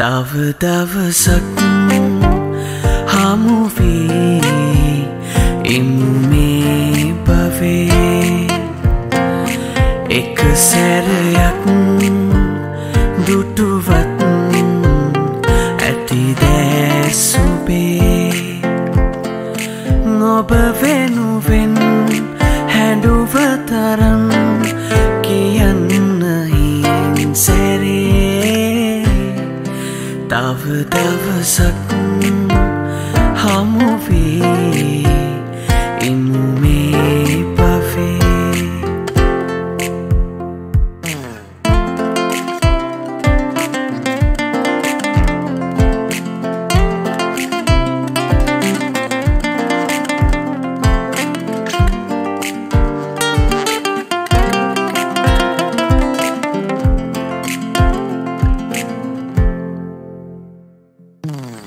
තව දවසක් හමුවී ඉම්මේ බවේ එක සැරයක් දුටුවත් ඇති දැසුබේ නොබ වෙනුවෙන් හැඩුවතරම් තව දවසක්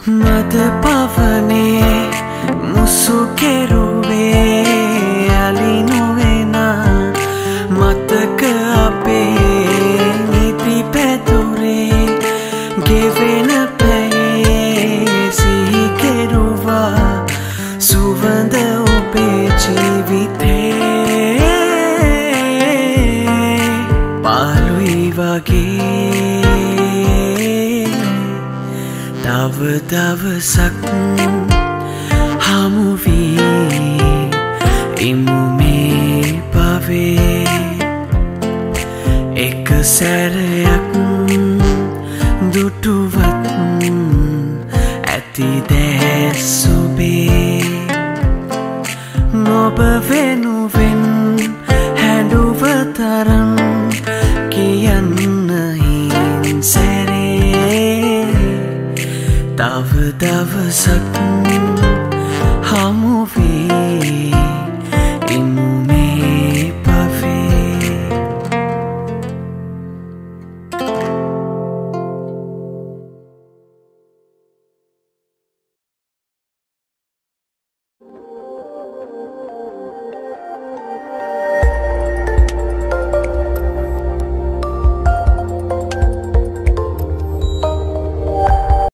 මද පවනේ මුසු කෙරුවේ අලි නොවෙන මතක අපේ නිති පැතුරේ ගෙවෙන පැයේ සිහි කෙරුවා සුවඳ ඔබේ ජීවිතේ. තව දවසක් හමුවී ඉමුමේ පවේ. එක සැරයක් දුටුවත් ඇති දැස්සුබේ නොබ තව දවසක් හමුවී